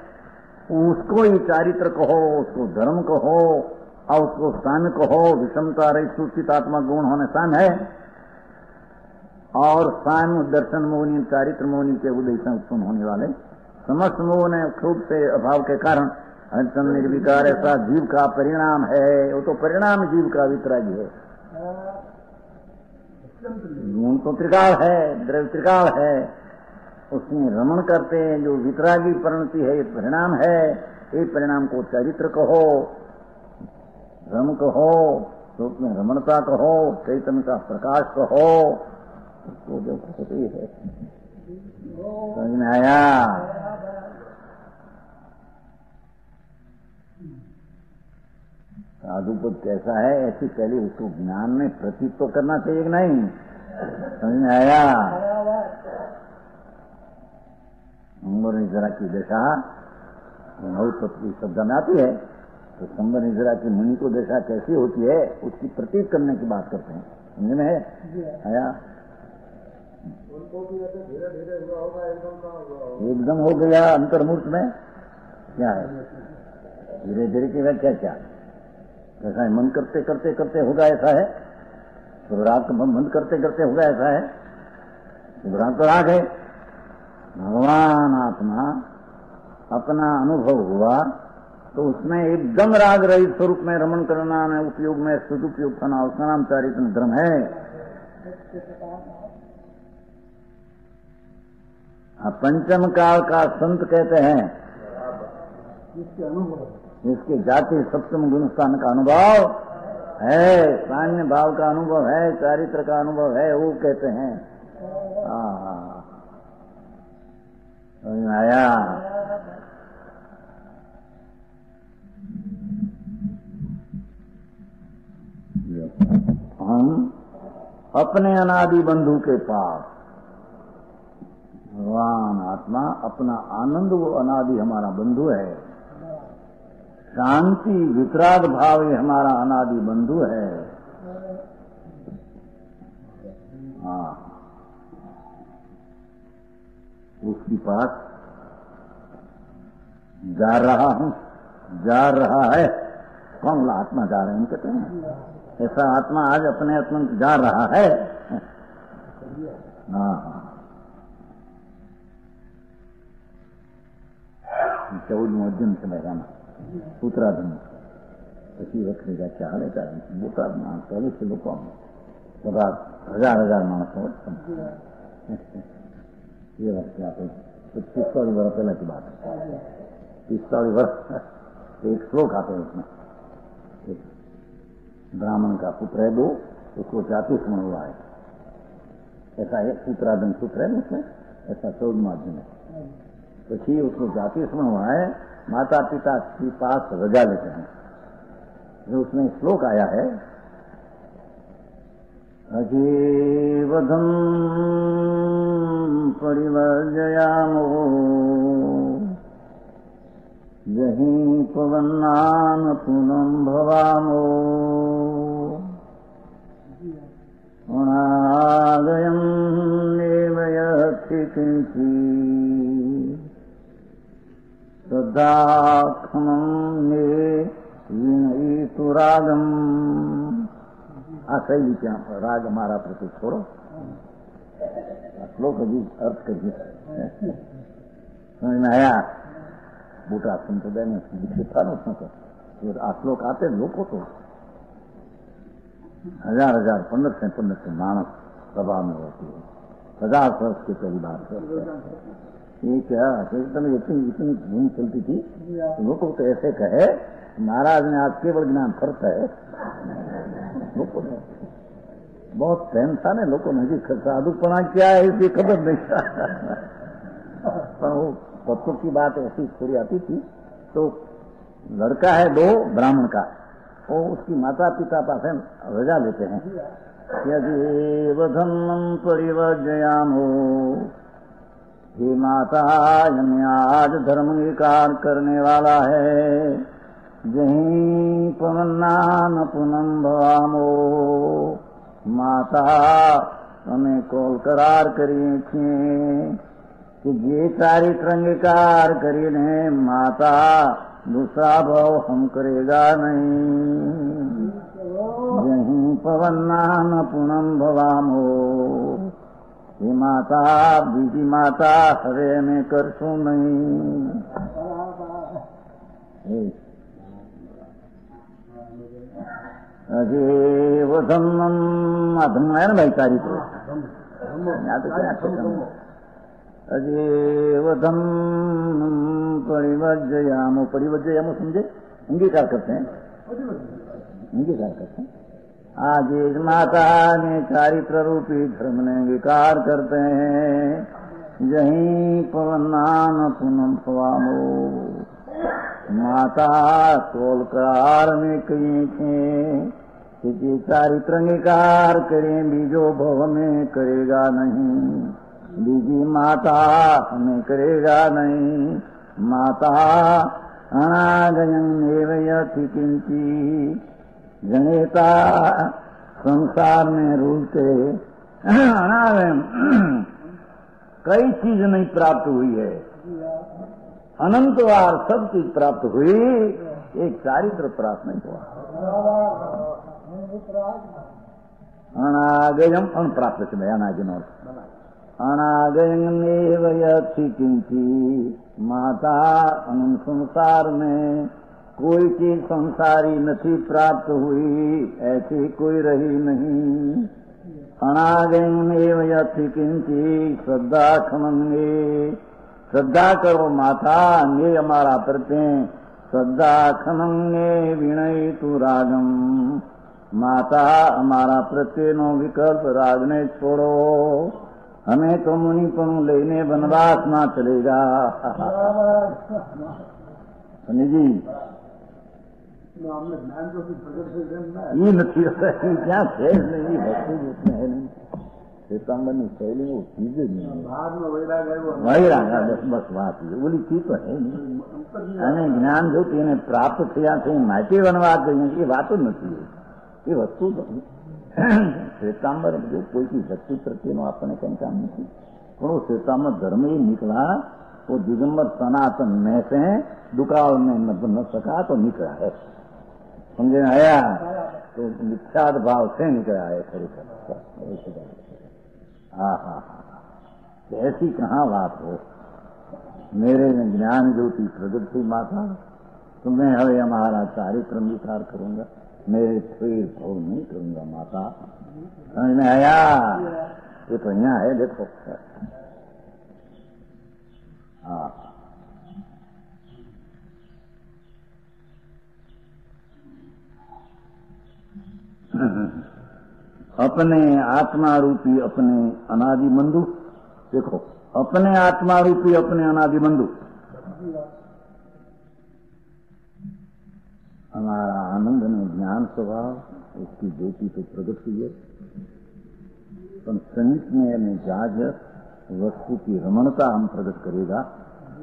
उसको ही चारित्र कहो, उसको धर्म कहो, और उसको स्थान कहो, विषमता रही सूचित आत्मा गुण होने सन है। और स्थान दर्शन मोहनी चारित्र मोहनी के उदय से उत्पन्न होने वाले समस्त मोह ने खूब से अभाव के कारण अनशन निर्विकार ऐसा जीव का परिणाम है, वो तो परिणाम जीव का वितरागी है। गुण तो त्रिकाल है, द्रव्य त्रिकाल है। उसमें रमण करते हैं, जो वितरागी परिणति है, ये परिणाम है। ये परिणाम को चरित्र कहो, रम कहो तो उसमें रमणता कहो चैतन्य का प्रकाश कहो, उसको जो होती है। समझ में आया? साधुपद कैसा है ऐसी पहले उसको ज्ञान में प्रतीत तो करना चाहिए कि नहीं? समझ में आया? संबर निजरा की दशा नौ तत्व शब्द में आती है। तो संबर निजरा की मुनि को दशा कैसी होती है उसकी प्रतीत करने की बात करते हैं। समझ में है? आया? एकदम हो गया अंतर्मूर्त में? क्या है? धीरे धीरे की क्या क्या? ऐसा है, मन करते करते करते होगा ऐसा है। तो राग का मन करते करते होगा ऐसा है। राग तो राग है। भगवान आत्मा अपना अनुभव हुआ तो उसमें एकदम राग रहित स्वरूप में रमन करना, में उपयोग में सदुपयोग करना, उसका नाम चारित्र धर्म है। पंचम काल का संत कहते हैं। जिसके जाति सप्तम गुणस्थान का अनुभव है, सान्य भाव का अनुभव है, चारित्र का अनुभव है, वो कहते हैं। आया? हम अपने अनादि बंधु के पास, भगवान आत्मा, अपना आनंद, वो अनादि हमारा बंधु है। शांति विकराग भाव ये हमारा अनादि बंधु है। हाँ। उसकी पास जा रहा हूँ, जा रहा है। कौन आत्मा जा रहे हैं, कहते हैं। ऐसा आत्मा आज अपने आत्मा जा रहा है। हाँ। हाँ चौदह दिन से लगाना ઉત્તરાધન પછી વખતે વ્યાખ્યા હાલે ત્યારે બોટાદમાં ચાલીસ લોકો બધા હજાર હજાર માણસો ये वर्ष की आप पिस्तालीस वर्ष पहले की बात है पिस्तालीस वर्ष एक श्लोक आते हैं उसमें एक ब्राह्मण का पुत्र है दो उसको जाति स्मरण हुआ है ऐसा है सूत्राधन सूत्र है उसमें ऐसा चौदह माध्यम है પછી उसको जाति स्मरण हुआ है माता पिता के पास रजा लेते हैं। जो उसमें श्लोक आया है, अजीवधम परिवर्जयामो, जही पवन्नान पुनम भवामो अनागयम् निवयक्षिकिञ्ची श्रद्धाखमम् श्रद्धाखनम् निवेतु रागम आशैली क्या राग हमारा प्रति छोड़ो। श्लोक अभी अर्थ करिए समझ में आया? बूटा संप्रदाय में लिखित था ना उसमें तो। फिर आश्लोक आते लोगों तो हज़ार हज़ार पंद्रह से पंद्रह से मानस सभा में होती है। हज़ार सौ के परिवार से। ये क्या? कीर्तन इतनी इतनी धूम चलती थी लोग तो ऐसे कहे, महाराज ने आज केवल ज्ञान फ़र्क है। लोगों ने बहुत प्रेम था ने लोगों ने जी साधुपना क्या है, इसकी खबर नहीं। पर वो तत्व की बात ऐसी थोड़ी आती थी तो लड़का है दो, ब्राह्मण का। वो उसकी माता पिता पास रजा लेते हैं। यदि धनम परिवर्जयामो हे हे माता आज धर्म विकार करने वाला है। जही पुनन्नाम पुनम भवामो। माता, हमें कॉल करार करिए छे। कि जे चारित्र अंगीकार करिए ने माता, दूसरा भाव हम करेगा नहीं। जही पवन नाम पुनम भवामो। हो हे माता बीजी माता हवे में करशू नहीं। अजे वधम अधम है ना भाई यहाँ तो? क्या अजेवधम परिवर्जयामो परिवर्जयामो समझे? अंगीकार करते हैं। अंगीकार करते हैं। आज माता ने चारित्र रूपी धर्म ने अंगीकार करते हैं। जही पवनान पुनम पवामो माता तोल में कही थे कि चारित्र अंगीकार करें बीजो भव में करेगा नहीं। बीजी माता हमें करेगा नहीं। माता अनागयन एवं किंची। जनेता संसार में रूलते कई चीज़ नहीं प्राप्त हुई है। अनंत बार सब चीज़ प्राप्त हुई, एक चारित्र प्राप्त नहीं हुआ। अनागयम अनप्राप्त से अनागन यथि किंची। माता संसार में कोई चीज़ संसारी नहीं प्राप्त हुई ऐसी कोई रही नहीं अनागयनेव यथि किंची श्रद्धा खमंगे श्रद्धा करो माता ने हमारा प्रत्ये श्रद्धा खमंगे विनय तू रागम माता हमारा प्रत्यय नो विकल्प रागने छोड़ो हमें तो मुनिपन लेने वनवास ना चलेगा सुनी जी ये નથી क्या છે नहीं वस्तु जिसमें है नहीं श्वेतांबर शैली वो चीज नहीं વૈરાગ બસ બસ વાત ઓલી ચીજ તો હે નહીં અને જ્ઞાન જો તેને પ્રાપ્ત થયા છે માટે વનવાસ એ વાતો નથી એ વસ્તુ श्वेतांबर जो कोई की भक्ति प्रत्यय नो अपने कहीं काम नहीं पर वो श्वेतांबर धर्म ही निकला वो दिगंबर सनातन में से दुकाल में मतलब न सका तो निकला है समझे आया? तो मिथ्याद भाव से निकला है हाँ हाँ हाँ ऐसी कहाँ बात हो? मेरे ज्ञान ज्योति प्रगट थी माता, तुम्हें हवे हमारा चारित्र विचार करूँगा। मेरे फिर भोग नहीं करूँगा माता। समझ में आया? ये तो यहाँ है, देखो। हाँ अपने आत्मा रूपी अपने अनादि बंधु, देखो, अपने आत्मा रूपी अपने अनादि बंधु। हमारा आनंद में ज्ञान स्वभाव, उसकी ज्योति तो प्रकट हुई है। संगीत में जाज वस्तु की रमणता हम प्रकट करेगा,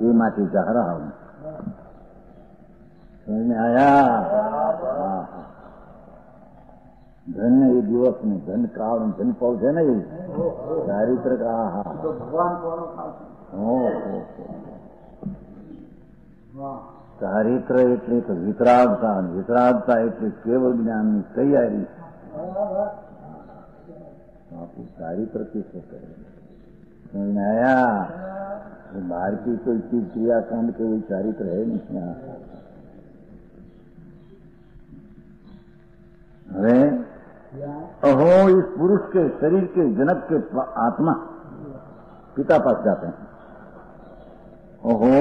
ये माटी जा रहा हूँ। समझ में आया? धन्य ये दिवस में धन काल धन पौध है ना ये चारित्र का ओ ચારિત્ર એટલે તો વિતરાગતા વિતરાગતા એટલે કેવળ જ્ઞાનની તૈયારી આપણું ચારિત્ર कैसे करें समझ में आया बाहर की कोई चीज क्रियाकांड के कोई चारित्र है नहीं यहाँ अरे अहो, इस पुरुष के शरीर के जनक के आत्मा पिता पास जाते हैं। ओहो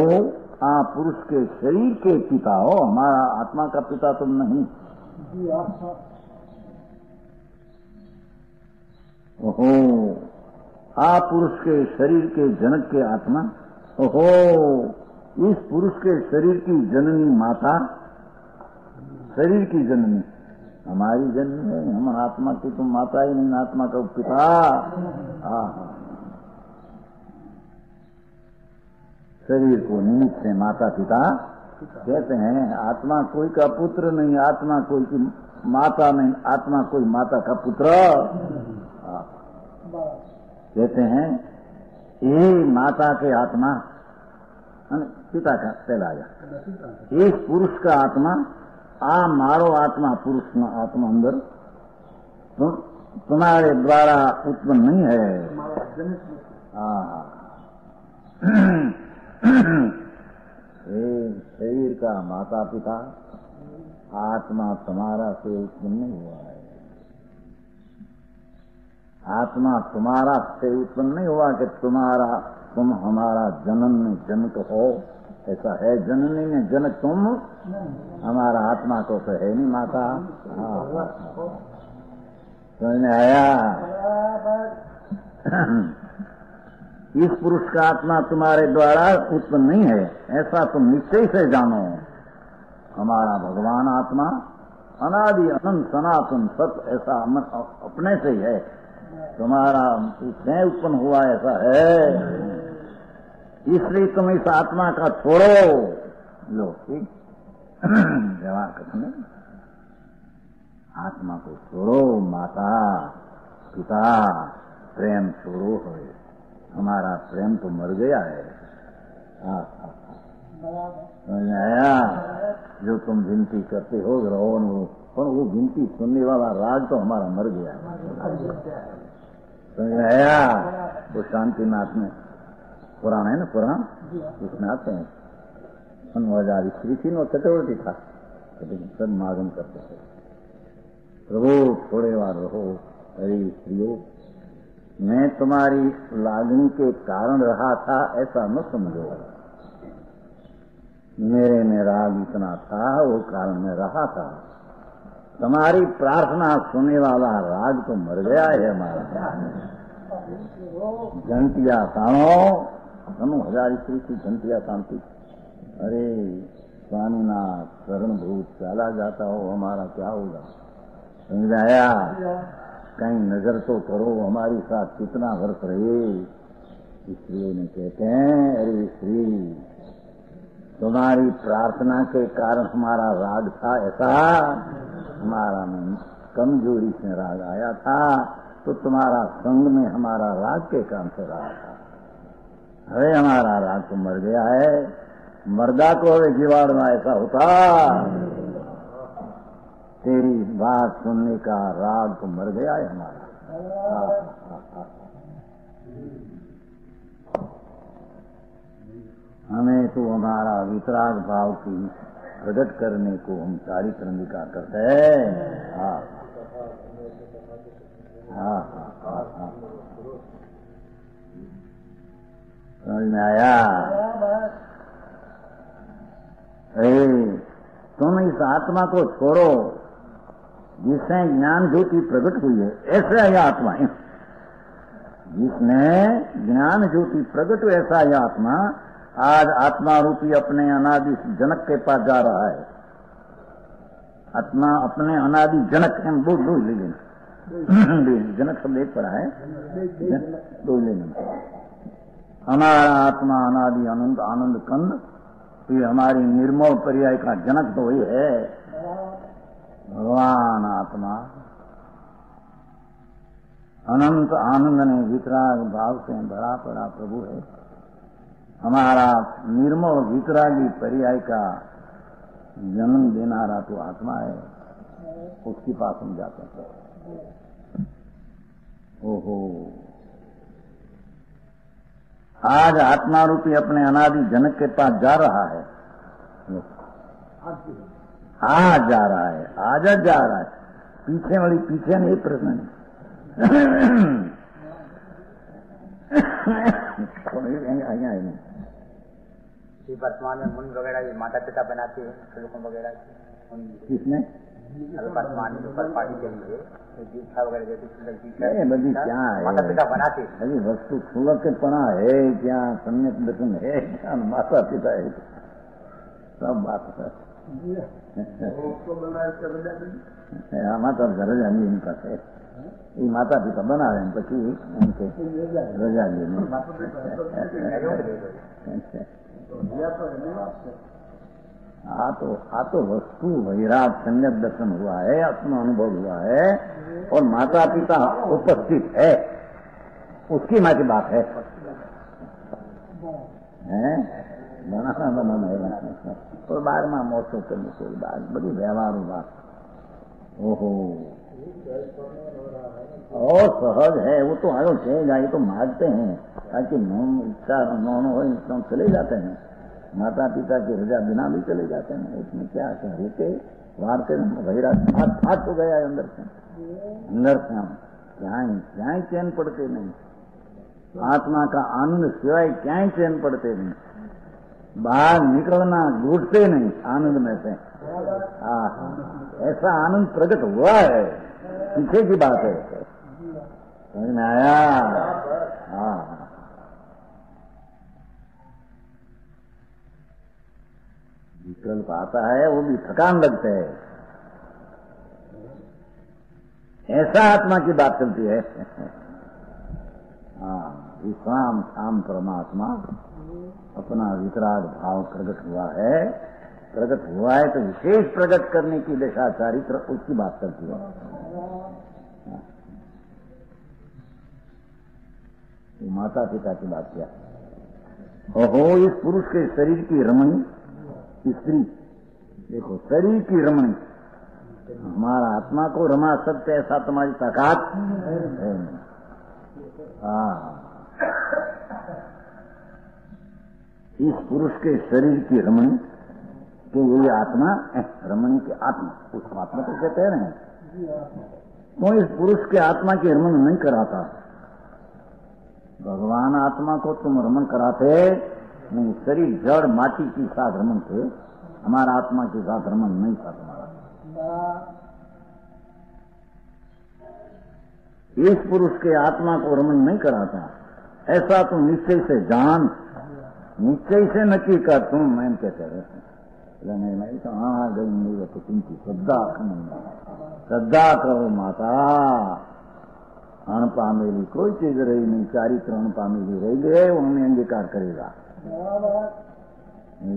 आ पुरुष के शरीर के पिता हो हमारा आत्मा का पिता तुम नहीं। ओहो आ पुरुष के शरीर के जनक के आत्मा ओहो इस पुरुष के शरीर की जननी माता, शरीर की जननी। हमारी जन्म है, हम आत्मा की तो माता ही नहीं, आत्मा का पिता। शरीर को निमित्त से माता, पिता कहते हैं, आत्मा कोई का पुत्र नहीं, आत्मा कोई की माता नहीं, आत्मा कोई माता का पुत्र। कहते हैं ये माता के आत्मा पिता का कहलाया। एक पुरुष का आत्मा आ मारो आत्मा पुरुष નો आत्मा अंदर तुम तुम्हारे द्वारा उत्पन्न नहीं है। हाँ। शरीर का माता पिता आत्मा तुम्हारा से उत्पन्न नहीं हुआ है। आत्मा तुम्हारा से उत्पन्न नहीं हुआ कि तुम्हारा तुम हमारा जनन जनक हो। ऐसा है, जननी में जनक तुम, हमारा आत्मा को तो है नहीं माता। हाँ। समझ में आया? इस पुरुष का आत्मा तुम्हारे द्वारा उत्पन्न नहीं है, ऐसा तुम निश्चय से जानो। हमारा भगवान आत्मा अनादि, अनंत, सनातन, सत, ऐसा अपने से ही है। तुम्हारा उत्पन्न हुआ ऐसा है। इसलिए तुम इस आत्मा का छोड़ो। लो जवाब कथन आत्मा को छोड़ो माता पिता प्रेम छोड़ो है हमारा प्रेम तो मर गया है। हाँ, हाँ, हाँ। आया? जो तुम गिनती करते हो रहो पर वो गिनती सुनने वाला राग तो हमारा मर गया है। समझ आया? वो शांतिनाथ में पुराण है ना पुराण? उसमें आते हैं। हनुमाचार्य श्री थी नो चक्रवर्ती था। लेकिन सब मागम करते थे। प्रभु थोड़े बार रहो अरे स्त्रियो मैं तुम्हारी लागनी के कारण रहा था ऐसा न समझो। मेरे में राग इतना था वो कारण में रहा था। तुम्हारी प्रार्थना सुनने वाला राग तो मर गया है हमारा। घंटिया तानो तनु हज़ार स्त्री की घंटिया शांति अरे, स्वामीनाथ शरण भूत चला जाता हो, हमारा क्या होगा? समझाया कहीं नज़र तो करो, हमारे साथ कितना वर्ष रहे। स्त्रियों ने कहते हैं, अरे स्त्री तुम्हारी प्रार्थना के कारण हमारा राग था ऐसा। हमारा में कमज़ोरी से राग आया था तो तुम्हारा संग में हमारा राग के काम से रहा था अरे हमारा तो मर गया है। मर्दा को अरे जीवाड़ में ऐसा होता। तेरी बात सुनने का राग तो मर गया है हमारा। हमें तो हमारा वितराग भाव की प्रकट करने को हम सारी निका करते हैं। हाँ। हाँ हाँ हाँ हाँ। समझ में आया? अरे तुम इस आत्मा को छोड़ो जिससे ज्ञान ज्योति प्रकट हुई है। ऐसा यह आत्मा है। जिसने ज्ञान ज्योति प्रकट हुई ऐसा यह आत्मा आज आत्मा रूपी अपने अनादि जनक के पास जा रहा है। आत्मा अपने अनादि जनक हम दो दो ले लेना। जनक शब्द एक पड़ा है। दो ले लेना। हमारा आत्मा अनादि अनंत, आनंद कंद ये हमारी निर्मल पर्याय का जनक तो वही है। भगवान आत्मा। अनंत आनंद ने वितराग भाव से भरा पड़ा प्रभु है। हमारा निर्मल वितरागी पर्याय का जन्म देनारा तो आत्मा है। उसके पास हम जाते हैं। ओहो। आज आत्मा रूपी अपने अनादि जनक के पास जा रहा है। आज जा रहा है आज जा रहा है। पीछे वाली पीछे नहीं प्रश्न वर्तमान में मुन वगैरह ये माता पिता बनाते हैं श्लोकों वगैरह। किसने? बल्कि है? वस्तु सुलक्षितपणा है क्या सम्यक दर्शन है? क्या माता पिता है? सब बात है। हाँ, माता पिता रजाजी इनका है। ये माता पिता बनावे पी एमके रजाजी आ तो आ तो वस्तु वैराग संयक दर्शन हुआ है अपना अनुभव हुआ है, और माता पिता उपस्थित है। उसकी माँ की बात है। बनाना बनाना है और बार माँ मौसम के मुसोल बात, बड़ी व्यवहार बात ओहो। और सहज है, वो तो आयो चले जाए तो मारते हैं। ताकि नॉन इच्छा नॉन हो चले जाते हैं। माता पिता की रजा बिना भी चले जाते हैं। उसमें क्या है फाट हो गया है अंदर से। अंदर से हम क्या क्या चैन पड़ते नहीं। आत्मा का आनंद सिवाय क्या चैन पड़ते नहीं। बाहर निकलना लूटते नहीं आनंद में से। आहा, ऐसा आनंद प्रकट हुआ है। पीछे की बात है। समझ में आया? हाँ विकल्प आता है, वो भी थकान लगते है। ऐसा आत्मा की बात चलती है। हाँ विश्राम शाम परमात्मा, अपना वितराग भाव प्रकट हुआ है। प्रकट हुआ है तो विशेष प्रकट करने की दशा चारित्र, उसकी बात करती है। ये माता पिता की बात क्या। ओहो, इस पुरुष के शरीर की रमणी स्त्री देखो, शरीर की रमणी। हमारा आत्मा को रमा सकते ऐसा तुम्हारी ताकत है। हाँ। इस पुरुष के शरीर की रमणी कि ये आत्मा रमणी की आत्मा उसको आत्मा तो कहते हैं तो इस पुरुष के आत्मा की रमण नहीं कराता। भगवान आत्मा को तुम रमन कराते नहीं, शरीर जड़ माटी की साथ रमन थे। हमारा आत्मा के साथ रमन नहीं था तुम्हारा। इस पुरुष के आत्मा को रमन नहीं कराता। ऐसा तुम निश्चय से जान, निश्चय से नक्की कर तुम, मैं क्या कह रहे नहीं नहीं तो हाँ, हाँ गई तो तुमकी श्रद्धा श्रद्धा करो माता। अण पामेली कोई चीज़ रही नहीं, चारित्र अण पामेली रही गए उन्होंने अंगीकार करेगा।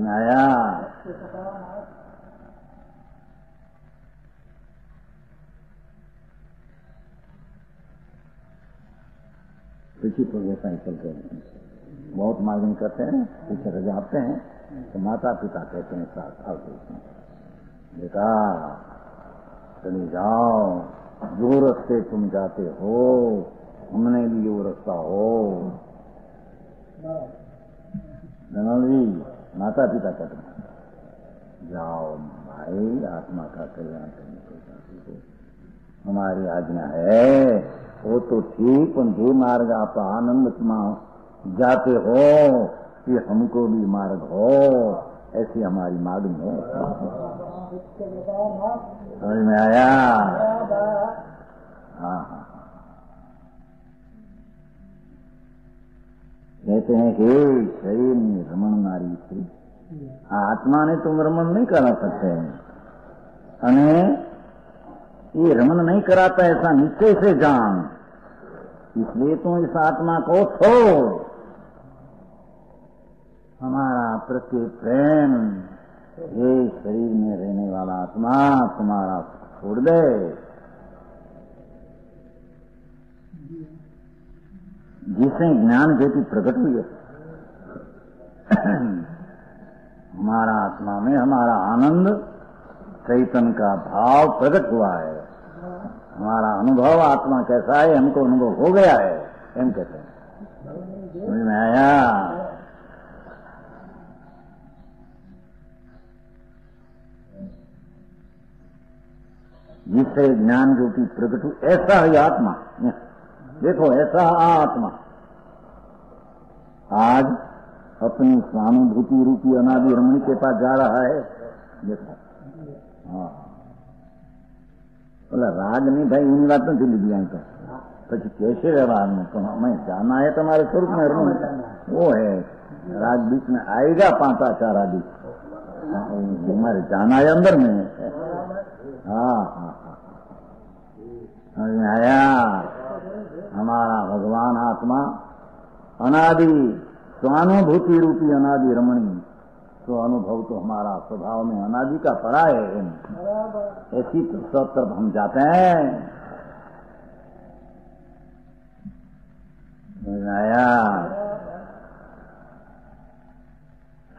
आया पीछे तो जैसा ही चलते हैं। बहुत मार्गन करते हैं, पीछे रजाते हैं तो माता पिता कहते हैं, साथ आओ बेटा, चले जाओ। जो रस्ते तुम जाते हो, हमने भी वो रास्ता हो। जी माता पिता कहते हैं जाओ भाई, आत्मा का कल्याण करने को जाते हो हमारी आज्ञा है, वो तो ठीक जो मार्ग आप आनंद जाते हो कि हमको भी मार्ग हो, ऐसी हमारी मांग है। समझ में आया? हाँ हाँ। कहते हैं कि शरीर में रमण नारी थी। आत्मा ने तुम रमण नहीं करा सकते અને ये रमन नहीं कराता ऐसा निश्चय से जान। इसलिए तुम इस आत्मा को छोड़। हमारा प्रति प्रेम ये शरीर में रहने वाला आत्मा तुम्हारा छोड़ दे। जिसे ज्ञान ज्योति प्रकट हुई है। हमारा आत्मा में हमारा आनंद, चैतन का भाव प्रकट हुआ है। हमारा अनुभव आत्मा कैसा है, हमको अनुभव हो गया है, एम कहते हैं। समझ में आया? जिससे ज्ञान ज्योति प्रकट हुई, ऐसा ही आत्मा। देखो ऐसा आत्मा आज अपनी स्वानुभूति रूपी अनादि रमणी के पास जा रहा है देखो हाँ बोला राज नहीं भाई इन बात નથી લીધી અહીં તો પછી कैसे व्यवहार में तो हमें जाना है तुम्हारे स्वरूप में ऋण वो है राज बीच में आएगा पांचा चार आदि हमारे जाना है अंदर में हाँ हाँ हाँ समझ में आया हमारा भगवान, आत्मा, अनादि, स्वानुभूति रूपी अनादि रमणी। तो अनुभव तो हमारा स्वभाव में अनादि का पड़ा है। ऐसी तो सब तरफ़ हम जाते हैं।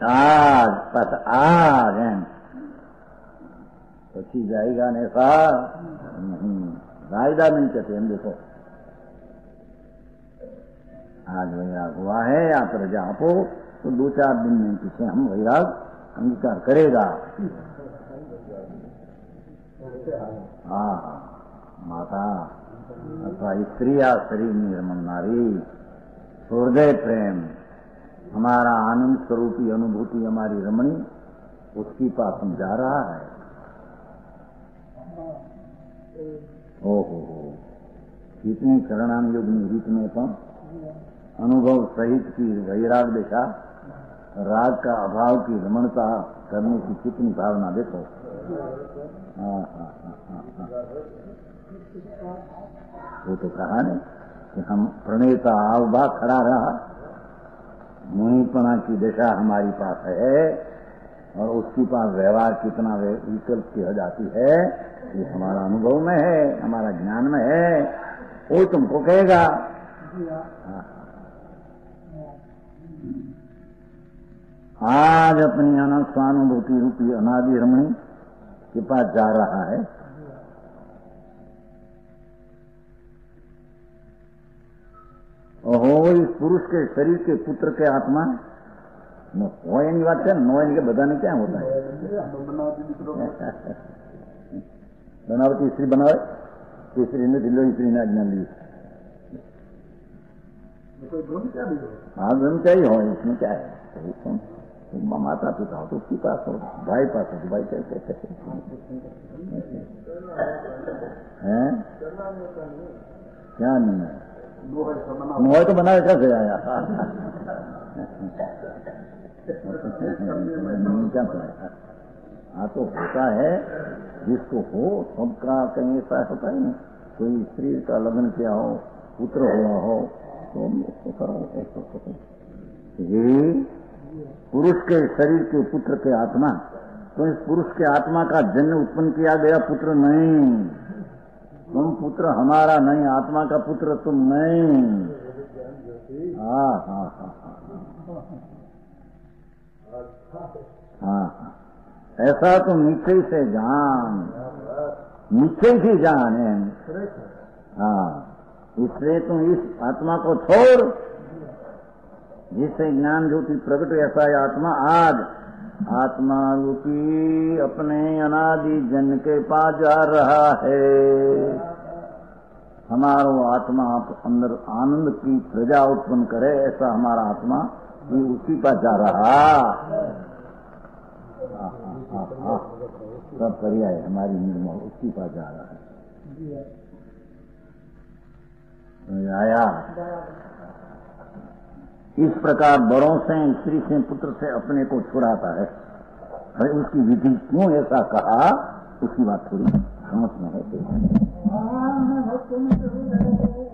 आज पस आज પછી જાયગા ને नहीं નહીં नहीं कहते हम देखो। आज वैराग हुआ है या प्रजा आपो तो दो चार दिन में पीछे हम वैराग अंगीकार करेगा। हाँ, हाँ माता, अथवा स्त्री या शरीर निर्मल नारी हृदय प्रेम, हमारा आनंद स्वरूपी अनुभूति हमारी रमणी, उसकी पास में जा रहा है। ओहो हो, कितनी शरणाम में रीत में पा। अनुभव सहित की वैराग देखा, राग का अभाव की रमणता करने की कितनी भावना देखो। हाँ हाँ हाँ हाँ हाँ। वो तो कहा ने कि हम प्रणेता आवबा खड़ा रहा। मुनिपना की दिशा हमारी पास है और उसके पास व्यवहार कितना विकल्प की हो जाती है, ये हमारा अनुभव में है, हमारा ज्ञान में है। वो तुमको कहेगा। हाँ। आज अपनी अनंत स्वानुभूति रूपी अनादि रमणी के पास जा रहा है ઓહો એ પુરુષ के शरीर के पुत्र के आत्मा न હોય એની વાત છે ને ન હોય એની કે બધાને ક્યાં હોતા है બનાવતી સ્ત્રી બનાવે કે સ્ત્રીને ઢીલો સ્ત્રીને આજ્ઞા ली हाँ ब्रह्मचारी हो इसमें क्या है? तो माता पिता हो तो उसके पास हो, भाई पास हो तो भाई कैसे कैसे हैं? क्या नहीं है? मोह तो बनाए कैसे आया? क्या बनाया हाँ तो होता है, जिसको हो, सबका कहीं ऐसा होता है ना कोई स्त्री का लग्न किया हो, पुत्र हुआ हो ये पुरुष के शरीर के पुत्र के आत्मा। तो इस पुरुष के आत्मा का जन्म उत्पन्न किया गया पुत्र नहीं। तुम पुत्र हमारा नहीं, आत्मा का पुत्र तुम नहीं। हाँ हाँ हाँ हाँ हाँ। हाँ ऐसा तो निश्चय से जान। निश्चय से जान है। हाँ। इसलिए तुम इस आत्मा को छोड़ जिससे ज्ञान ज्योति प्रकट ऐसा है आत्मा, आज आत्मा रूपी अपने अनादि जन के पास जा रहा है हमारो आत्मा अंदर आनंद की प्रजा उत्पन्न करे, ऐसा हमारा आत्मा भी उसी पास जा रहा। सब पर्याय हमारी निर्मल उसकी पास जा रहा है आया। इस प्रकार बड़ों से, स्त्री से, पुत्र से अपने को छुड़ाता है। अरे उसकी विधि क्यों ऐसा कहा? उसकी बात थोड़ी समझ में है।